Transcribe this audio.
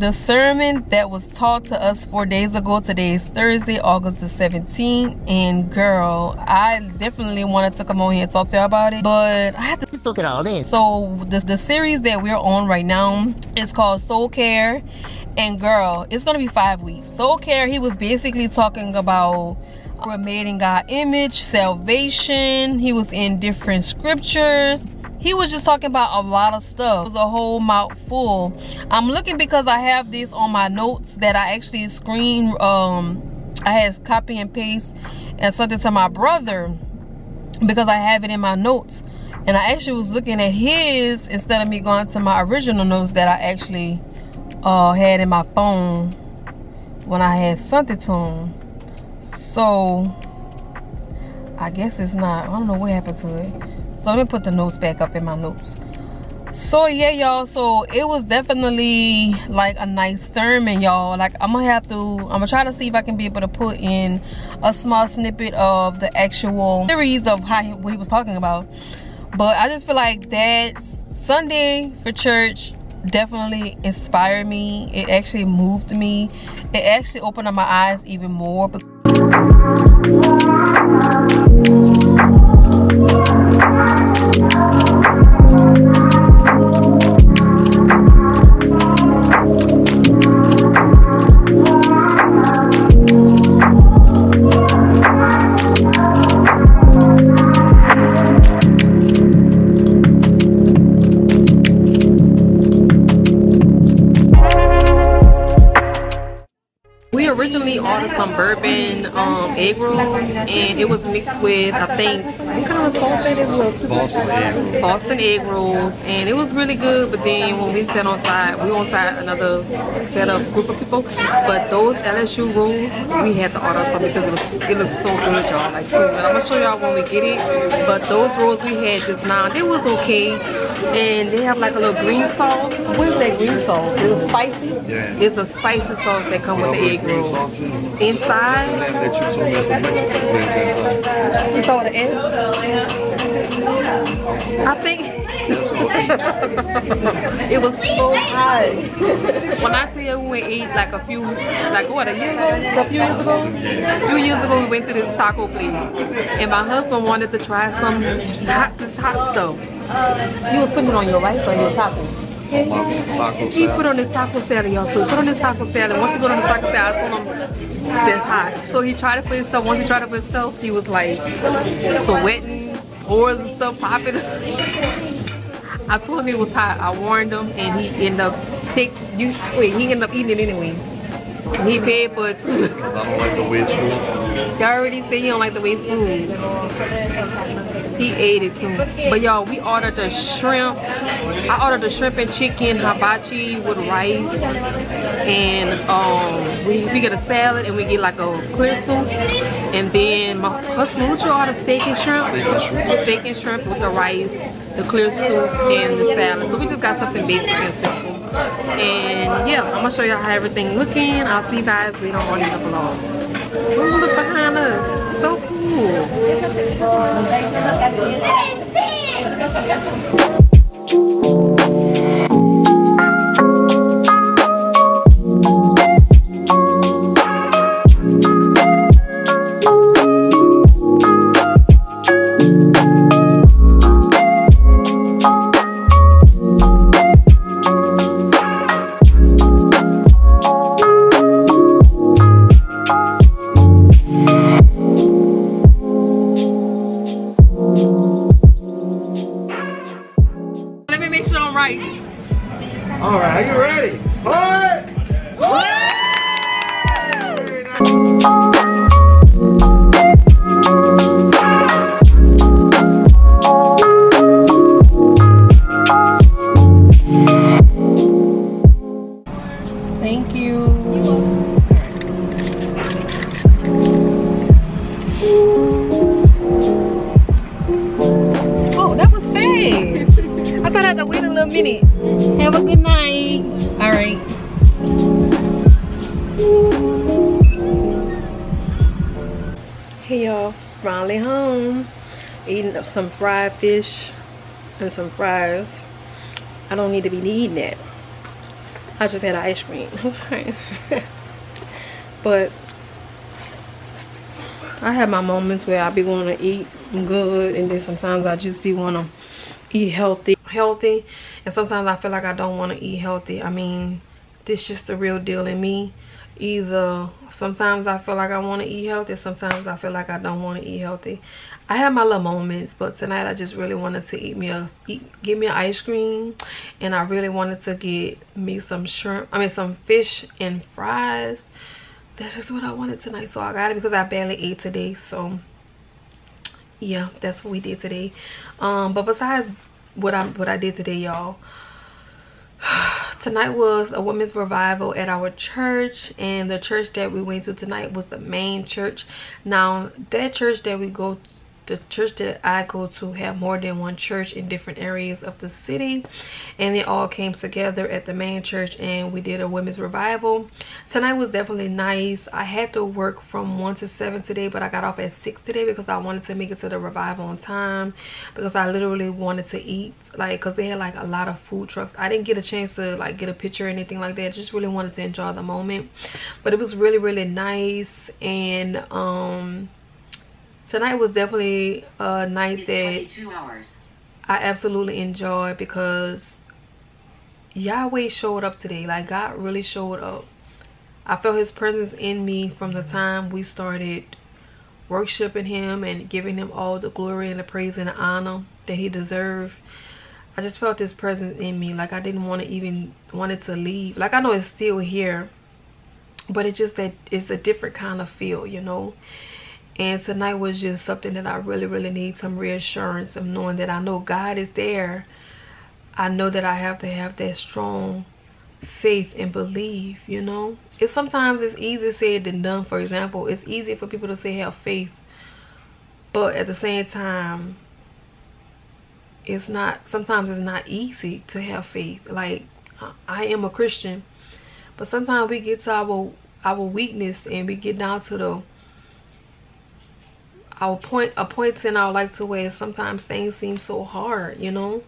the sermon that was taught to us four days ago today is thursday august the 17th and girl i definitely wanted to come on here and talk to y'all about it but i have to just look at all this. So the, the series that we're on right now is called soul care and girl it's gonna be five weeks. Soul care he was basically talking about we're made in god image salvation. He was in different scriptures he was just talking about a lot of stuff. It was a whole mouthful. I'm looking because I have this on my notes that I actually screen um I had copy and paste and sent it to my brother because I have it in my notes. And I actually was looking at his instead of me going to my original notes that I actually uh, had in my phone when I had sent it to him. So I guess it's not. I don't know what happened to it so let me put the notes back up in my notes. So yeah y'all so it was definitely like a nice sermon y'all. Like i'm gonna have to i'm gonna try to see if i can be able to put in a small snippet of the actual series of how he, what he was talking about. But i just feel like that sunday for church definitely inspired me. It actually moved me. It actually opened up my eyes even more originally ordered some bourbon um, egg rolls and it was mixed with I think what kind of sauce that is? Boston egg rolls. Boston egg rolls and it was really good but then when we sat on side we on side another set of group of people but those LSU rolls we had to order some because it was it was so good y'all like so good. I'm gonna show y'all when we get it but those rolls we had just now it was okay and they have like a little green sauce. What is that green sauce? Is it spicy? Yeah. It's a spicy sauce that comes with the egg roll. Inside? That you told me at the Mexican place. You saw the S? I think it was so hot. When I tell you we ate like a few, like what, a year ago? A few years ago? A few years ago we went to this taco place. And my husband wanted to try some hot, this hot stuff. You was putting it on your rice or your taco? On my taco He put on his taco salad, y'all. So he put on his taco salad. Once he put on his taco salad, I told him that's hot. So he tried it for himself. Once he tried it for himself, he was like sweating, pores and stuff popping. I told him it was hot. I warned him, and he ended up take you. Wait, he ended up eating it anyway. He paid for it too. I don't like the way it's food. He already said you don't like the waste food. He ate it too. But y'all, we ordered the shrimp. I ordered the shrimp and chicken hibachi with rice. And um, we, we get a salad and we get like a clear soup. And then my husband, what you order? Steak and shrimp? Steak and shrimp. Steak and shrimp with the rice, the clear soup, and the salad. So we just got something basic and simple. And yeah, I'm gonna show y'all how everything looking. I'll see you guys later on in the vlog. Ooh, look behind us. So All right, are you ready? All right. Thank you. Oh, that was fast. I thought I had to wait a little minute. Have a good night. All right. Hey y'all, finally home. Eating up some fried fish and some fries. I don't need to be eating that. I just had ice cream. But I have my moments where I be wanting to eat good and then sometimes I just be want to eat healthy. Healthy. And sometimes I feel like I don't want to eat healthy. I mean, this just the real deal in me. Either sometimes I feel like I want to eat healthy. Sometimes I feel like I don't want to eat healthy. I have my little moments, but tonight I just really wanted to eat me a eat, get me an ice cream, and I really wanted to get me some shrimp. I mean some fish and fries. That's just what I wanted tonight, so I got it because I barely ate today. So yeah, that's what we did today. Um, but besides what I what I did today, y'all. tonight was a women's revival at our church and the church that we went to tonight was the main church now that church that we go the church that I go to have more than one church in different areas of the city. And they all came together at the main church and we did a women's revival. Tonight was definitely nice. I had to work from 1 to 7 today but I got off at 6 today because I wanted to make it to the revival on time because I literally wanted to eat like because they had like a lot of food trucks. I didn't get a chance to like get a picture or anything like that. Just really wanted to enjoy the moment. But it was really really nice and um tonight was definitely a night that I absolutely enjoyed because Yahweh showed up today. Like God really showed up. I felt his presence in me from the mm-hmm. time we started worshiping him and giving him all the glory and the praise and the honor that he deserved. I just felt his presence in me. Like I didn't want to even want it to leave. Like I know it's still here. But it's just that it's a different kind of feel, you know and tonight was just something that I really really need some reassurance of knowing that I know God is there. I know that I have to have that strong faith and belief you know? It's sometimes it's easier said than done. For example it's easy for people to say have faith but at the same time it's not sometimes it's not easy to have faith. Like I am a Christian but sometimes we get to our our weakness and we get down to the I'll point a point and I'll like to where sometimes things seem so hard, you know.